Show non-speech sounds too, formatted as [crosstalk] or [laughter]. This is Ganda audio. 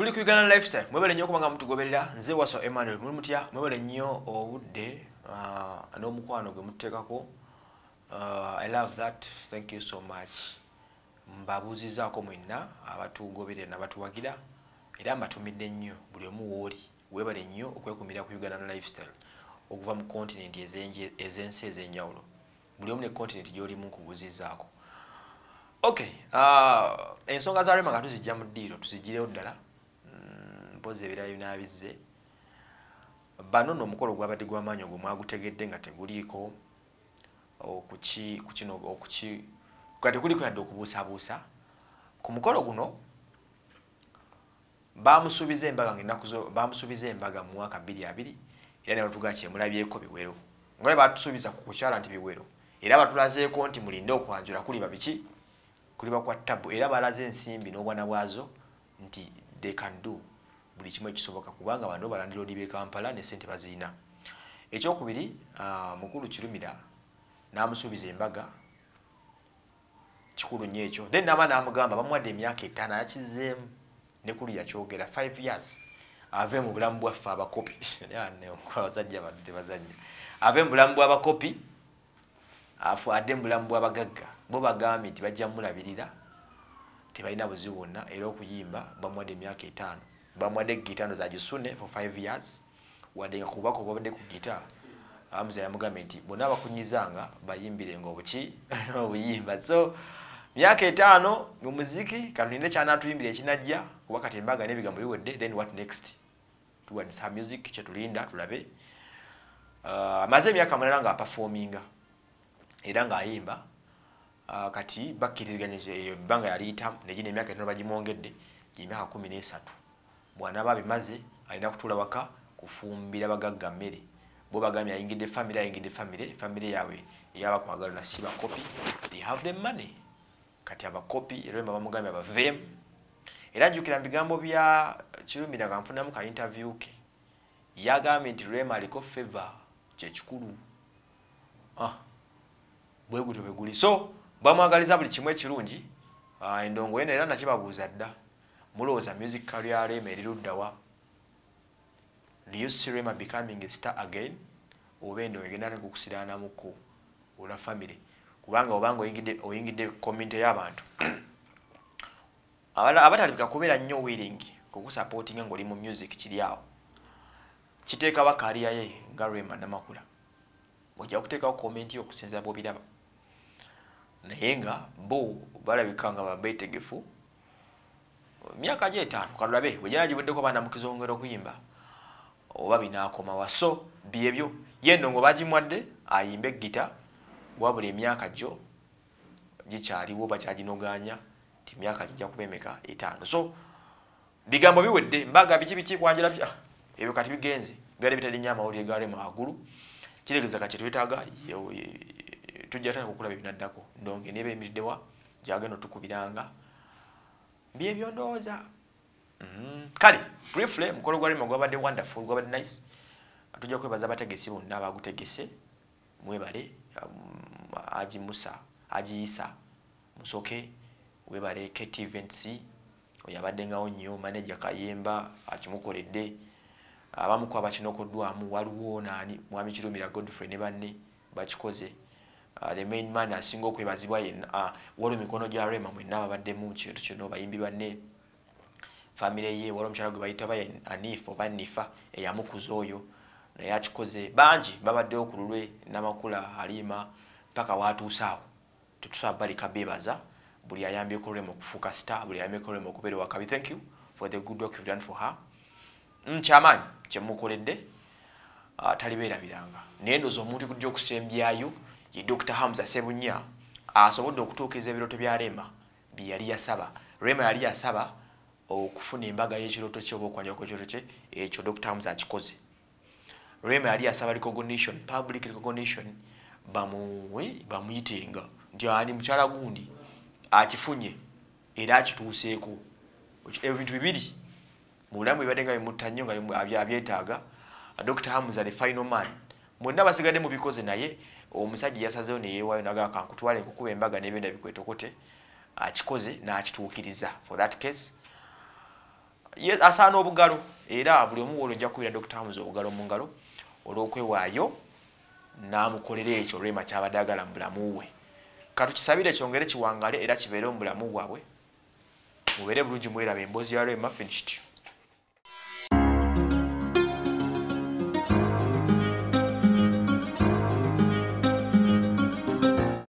tuli ku uganda lifestyle. Mwebale nnyo okubanga mutugoberera. Nze waso emmanuel muli mutya? Mwebale nnyo obudde uh, n'omukwano gwe mututeekako uh, i love that. Thank you so much. Mbabuuzizaako mwenna abatugoberera nabatuwagira era mbatumidde nnyo buli omu wooli weebale nnyo okwekumira ku uganda lifestyle okuva mu kontinenti ez'ensi ez'enjawulo. Buli omu ne kontinenti gy'olimu nkubuuzizaako. Okay uh, ensonga za rema nga tuzijja mu ddiiro tuzigirewo ddala mpozi ebirala binabizze bano nno omukolo gwabadde gw'amaanyi ogwo mwagutegedde nga teguliiko okuki kukino okuki nga tekuliko yadde okubuusabuusa. Ku mukolo guno bamusuubiza embaga ngaennaku bamusuubiza embaga mu mwaka bbiri abiri era ne batugaa kyemulabyeko biwero. Nga batusuubiza ku kukyala nti biwero era batulazeeko nti mulinde okwanjula kuliba biki? Kuliba kwa tabu era balaze ensimbi n'obwana bwazo nti they can do buli kimu ekisoboka kubanga bano balandira odi b'e kampala ne sente baziina ekyokubiri uh, mukulu kirumira n'amusuubiza embaga. Kikulu nnyo ekyo. Then naaba n'amugamba bamuwadde emyaka etaano yakizeemu ne kulu yakyogera five years ave mu bulamu bwaffe abakopi. [laughs] Abasajja bantu tebazanya ave mu bulamu bw'abakopi adde mu bulamu bw'abagagga. Bo bagambye nti bajja mulabirira tebalina buzibu bwonna. Era okuyimba bamuwadde emyaka etaano bamuwadde gitaano za gisune for five years. Wadde nga kubaka obabadde ku gita amuza yamugambye nti bonna abakunyizanga bayimbirenga obuki [laughs] obuyimba. So myaka etaano mu muziki kanulinde kyanatuyimbira ekinajja kuba kati embaga n'ebigambo biwedde then what next? Tuwanisa music kyetulinda tulabe. Amaze uh, emyaka mulala nga apafominga era ng'ayimba. Uh, kati bakkiriziganyije eyo ebbanga yaliyitamu negina emyaka etono bagimwongedde gyemyaka kumi n'esatu bw'anaaba bimaze alina kutuula waka kufumbira bagagga mmere. Bo bagambye ayingidde famire ayingidde famire famire yaabwe eyabakwagala nasi bakopi they have the money. Kati abakopi era bamugambye abaveemu era njukira mu bigambo bya kirumira nga nfunamu ka interview ke. Yagambye nti rema aliko favor kyekikulu ah. bwe gutyo bwe guli. So bamwagaliza buli kimu ekirungi uh, endongo yeno era nakibabuuza dda mulowooza music career rema eri luddawa do you see rema becoming a star again? Oba endongo egenda nekukusiraanamuko olwa family? Kubanga obanga oyingidde oyingidde kommente y'abantu. Abatalibika kubeera nnyo willing kukusupportinga ng'oli mu music kiri awo. Kiteeka bakaliya ye nga rema namakula. Ojja kuteekawo komenti okusinza bwobiraba. Naye nga bo balabika nga babeetegefu myaka gye etaano kalulabe bwejana gibuddeko baana mukizongera okuyimba oba binaakomawa so byebyo ye ndongo bagimwadde ayimbe egita wabula emyaka gyo gikyaliwo bakyaginoganya ti myaka gijja kuba emeka etaano. So bigambo biwedde mbaga biki biki kwanjira ebyo kati bigenze. Byali bitali nnyo amawulire galema waggulu kiregeza kati twetaaga tujja tana kukulaba ebinaddako ndonge neba emiriddewa gyagenda otukubiranga byebyo ndowooza kale briefly mukolo gwa rema gwabadde wonderful gwabadde nice. Tujja kwebaza abategesi bonna abagutegese. Mwebale aji musa aji isa musoke webale kt events oyo abaddengawo nnyo manager kayemba akimukoledde. Abamuku abakinokoddwamu waliwo nani? Mwami kirumira godfrey ne banne bakikoze the main man asinga okwebazibwa yenna uh, waliwo emikono gya rema mwenna ababaddemu kintu kino bayimbi banne. Famire ye waliwo omukyala gwe bayita ba anif oba nifa eyamukuza oyo naye akikoze. Bangi babaddewo ku lulwe namakula halima mpaka watuuse awo. Tetusobola balika bebaza buli ayambyeko rema okufuuka star buli ayambyeko rema okubeera wakabi thank you for the good work you've done for her. Nkyamaanyi kyemukoledde uh, talibeerabiranga. Naye ndoza omuntu kujja okusembyayo ye dr hamza sebunya asobodde okutuukiriza ebirooto bya rema bye yali yasaba. Rema yali yasaba okufuna embaga y'ekirooto kye oba okwanja kwekirooto kye ekyo dr hamza akikoze. Rema yali yasaba recognition public recognition bamuwe bamuyitenga nti ani mukyala gundi akifunye era akituuseeko. Ebintu bibiri mu bulamu bibadde nga bimutta nnyo nga abyetaaga dr hamza the final man. Mwonna basigadde mubikoze naye omusajja yasazeewo neyeewaayo nagaa kankutwale nkukuba embaga n'ebyenda bikwetokote akikoze n'akituukiriza. For that case asaana obugalo era buli omu woolo ojja kuwira dr hamuzi obugalo mu ngalo olw'okwewaayo n'amukolera ekyo olwema kyabadde agala mu bulamu bwe. Katukisabire kyongere kiwangale era kibeere mu bulamu bwabwe mubeere bulungi mwerabe emboozi ya lwema finished